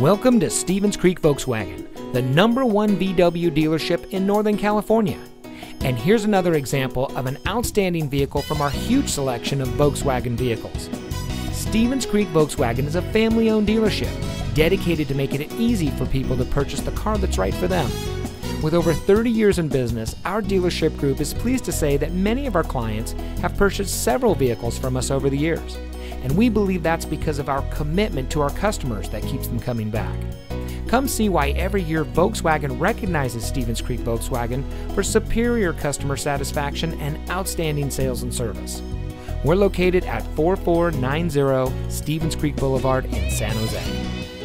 Welcome to Stevens Creek Volkswagen, the number one VW dealership in Northern California. And here's another example of an outstanding vehicle from our huge selection of Volkswagen vehicles. Stevens Creek Volkswagen is a family owned dealership dedicated to making it easy for people to purchase the car that's right for them. With over 30 years in business, our dealership group is pleased to say that many of our clients have purchased several vehicles from us over the years and we believe that's because of our commitment to our customers that keeps them coming back. Come see why every year Volkswagen recognizes Stevens Creek Volkswagen for superior customer satisfaction and outstanding sales and service. We're located at 4490 Stevens Creek Boulevard in San Jose.